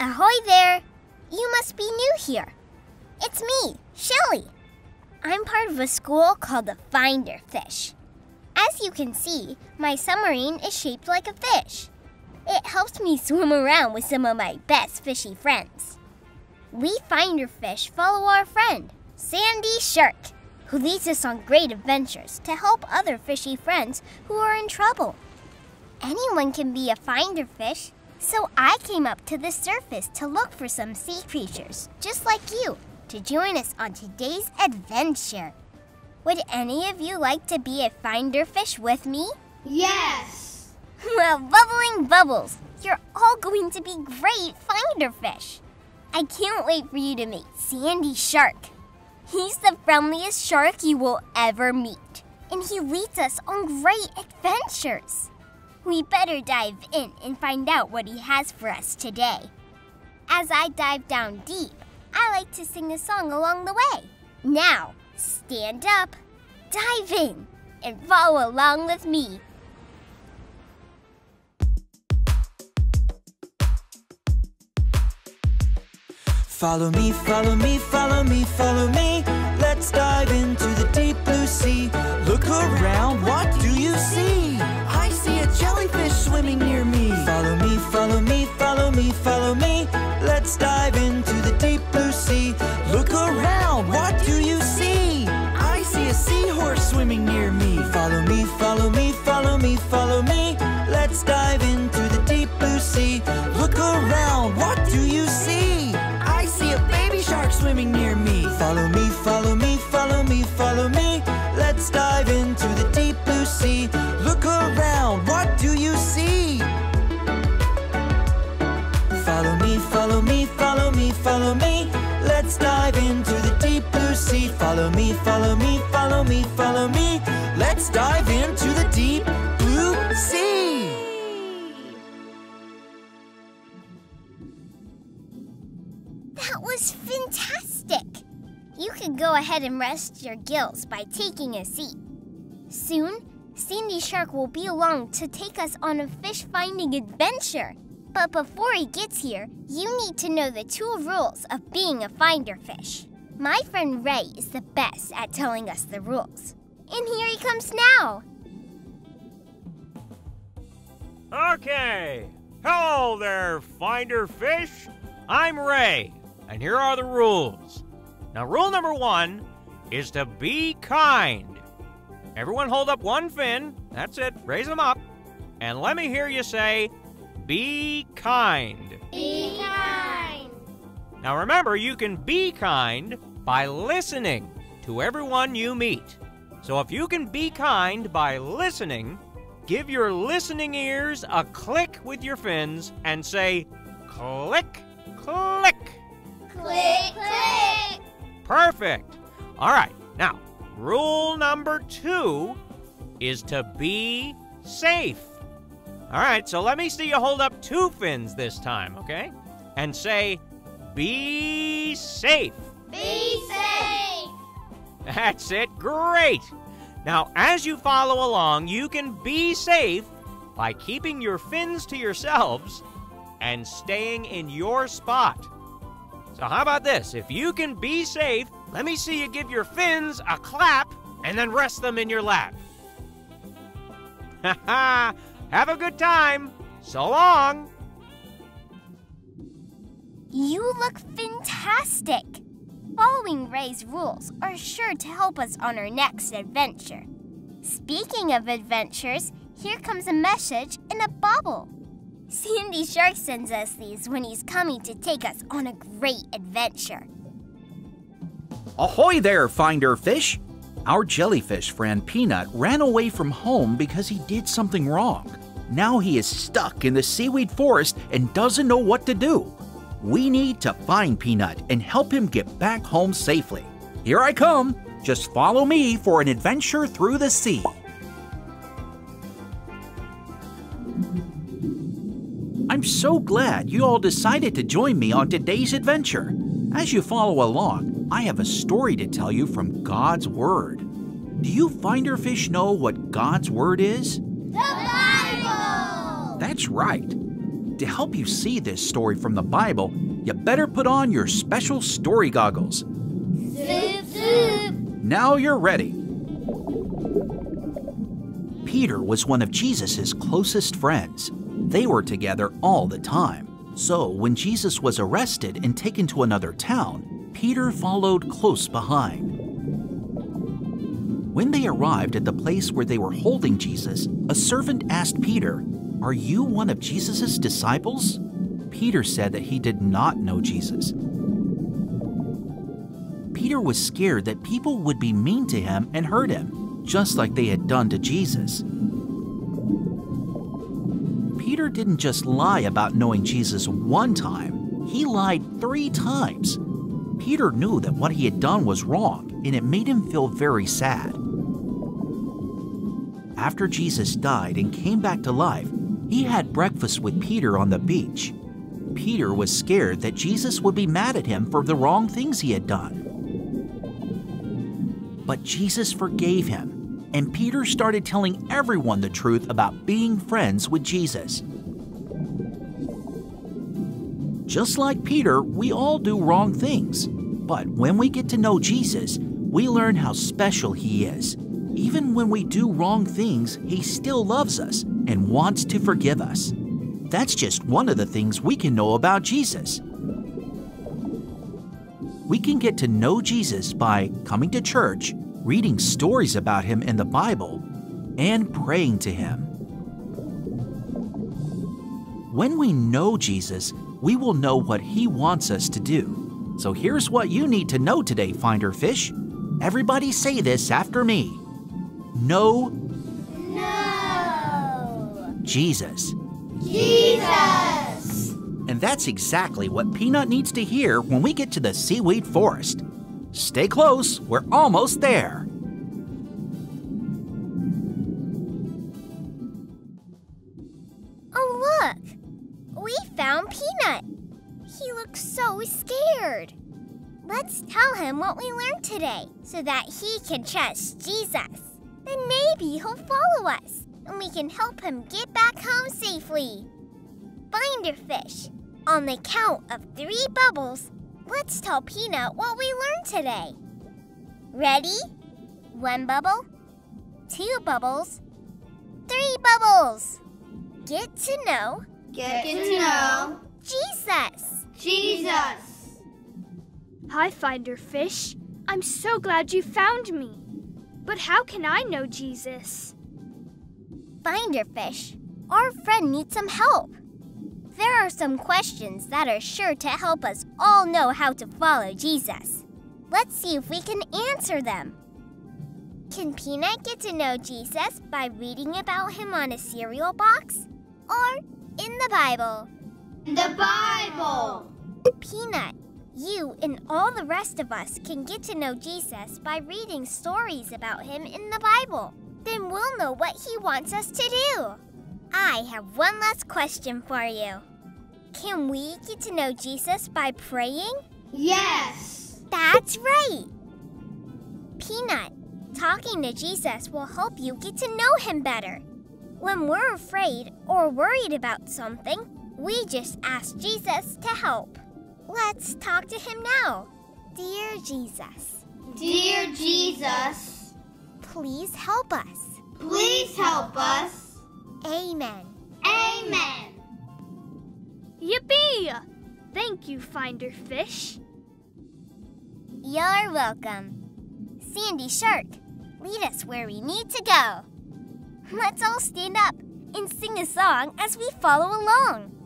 Ahoy there! You must be new here. It's me, Shelly. I'm part of a school called the Finder Fish. As you can see, my submarine is shaped like a fish. It helps me swim around with some of my best fishy friends. We Finder Fish follow our friend, Sandy Shark, who leads us on great adventures to help other fishy friends who are in trouble. Anyone can be a Finder Fish, so I came up to the surface to look for some sea creatures, just like you, to join us on today's adventure. Would any of you like to be a finder fish with me? Yes! Well, bubbling bubbles, you're all going to be great finder fish. I can't wait for you to meet Sandy Shark. He's the friendliest shark you will ever meet, and he leads us on great adventures. We better dive in and find out what he has for us today. As I dive down deep, I like to sing a song along the way. Now, stand up, dive in, and follow along with me. Follow me, follow me, follow me, follow me. Let's dive into the deep blue sea. Look around, what do you see? I see a jellyfish swimming near me. Follow me, follow me, follow me, follow me. Let's dive into the deep blue sea. Look around, what do you see? I see a seahorse swimming near me. Follow me, follow me, follow me, follow me. Follow me, follow me, follow me, follow me. Let's dive into the deep blue sea. Look around, what do you see? Follow me, follow me, follow me, follow me. Let's dive into the deep blue sea. Follow me, follow me, follow me, follow me. Let's dive into the deep go ahead and rest your gills by taking a seat. Soon, Sandy Shark will be along to take us on a fish finding adventure. But before he gets here, you need to know the two rules of being a finder fish. My friend Ray is the best at telling us the rules. And here he comes now. Okay. Hello there, Finder Fish. I'm Ray, and here are the rules. Now, rule number one is to be kind. Everyone hold up one fin. That's it. Raise them up. And let me hear you say, be kind. Be kind! Now, remember, you can be kind by listening to everyone you meet. So, if you can be kind by listening, give your listening ears a click with your fins and say, click, click. Click, click! Perfect. All right. Now, rule number two is to be safe. All right. So let me see you hold up two fins this time, okay? And say, be safe. Be safe! That's it. Great. Now, as you follow along, you can be safe by keeping your fins to yourselves and staying in your spot. So, how about this? If you can be safe, let me see you give your fins a clap and then rest them in your lap. Ha ha! Have a good time. So long. You look fantastic! Following Ray's rules are sure to help us on our next adventure. Speaking of adventures, here comes a message in a bubble. Sandy Shark sends us these when he's coming to take us on a great adventure. Ahoy there, Finder Fish! Our jellyfish friend Peanut ran away from home because he did something wrong. Now he is stuck in the seaweed forest and doesn't know what to do. We need to find Peanut and help him get back home safely. Here I come. Just follow me for an adventure through the sea. I'm so glad you all decided to join me on today's adventure. As you follow along, I have a story to tell you from God's Word. Do you finder fish know what God's Word is? The Bible! That's right. To help you see this story from the Bible, you better put on your special story goggles. Zoop, zoop! Now you're ready. Peter was one of Jesus' closest friends. They were together all the time. So when Jesus was arrested and taken to another town, Peter followed close behind. When they arrived at the place where they were holding Jesus, a servant asked Peter, Are you one of Jesus' disciples? Peter said that he did not know Jesus. Peter was scared that people would be mean to him and hurt him, just like they had done to Jesus. Peter didn't just lie about knowing Jesus one time, he lied three times. Peter knew that what he had done was wrong, and it made him feel very sad. After Jesus died and came back to life, he had breakfast with Peter on the beach. Peter was scared that Jesus would be mad at him for the wrong things he had done. But Jesus forgave him, and Peter started telling everyone the truth about being friends with Jesus. Just like Peter, we all do wrong things. But when we get to know Jesus, we learn how special he is. Even when we do wrong things, he still loves us and wants to forgive us. That's just one of the things we can know about Jesus. We can get to know Jesus by coming to church, reading stories about him in the Bible, and praying to him. When we know Jesus, we will know what he wants us to do. So here's what you need to know today, Finder Fish. Everybody say this after me. Know No! Jesus. Jesus! And that's exactly what Peanut needs to hear when we get to the seaweed forest. Stay close, we're almost there. Oh, look! We found Peanut! He looks so scared. Let's tell him what we learned today so that he can trust Jesus. Then maybe he'll follow us and we can help him get back home safely. Finder fish, on the count of three bubbles, let's tell Peanut what we learned today. Ready? One bubble, two bubbles, three bubbles. Get to know Get to know Jesus. Jesus! Hi, Finder Fish. I'm so glad you found me. But how can I know Jesus? Finder fish, our friend needs some help. There are some questions that are sure to help us all know how to follow Jesus. Let's see if we can answer them. Can Peanut get to know Jesus by reading about him on a cereal box or in the Bible? The Bible! Peanut, you and all the rest of us can get to know Jesus by reading stories about him in the Bible. Then we'll know what he wants us to do. I have one last question for you. Can we get to know Jesus by praying? Yes! That's right. Peanut, talking to Jesus will help you get to know him better. When we're afraid or worried about something, we just ask Jesus to help. Let's talk to him now. Dear Jesus, Dear Jesus, please help us. please help us. Amen. Amen. Yippee! Thank you, Finder Fish. You're welcome. Sandy Shark, lead us where we need to go. Let's all stand up and sing a song as we follow along.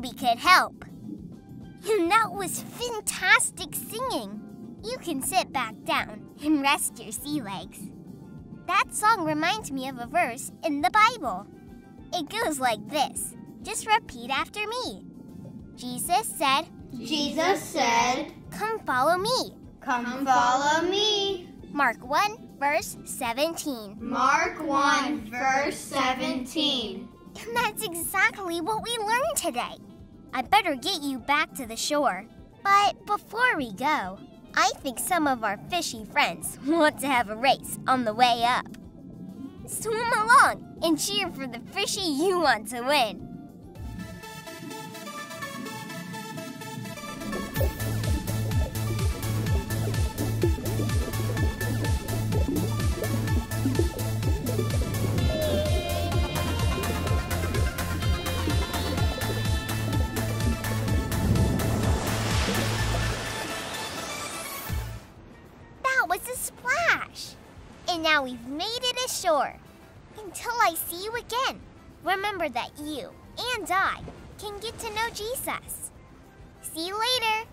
Abby could help. And that was fantastic singing. You can sit back down and rest your sea legs. That song reminds me of a verse in the Bible. It goes like this. Just repeat after me. Jesus said, Jesus said, Come follow me. Come follow me. Mark 1, verse 17. Mark 1, verse 17. And that's exactly what we learned today. I better get you back to the shore. But before we go, I think some of our fishy friends want to have a race on the way up. Swim along and cheer for the fishy you want to win. Until I see you again, remember that you and I can get to know Jesus. See you later.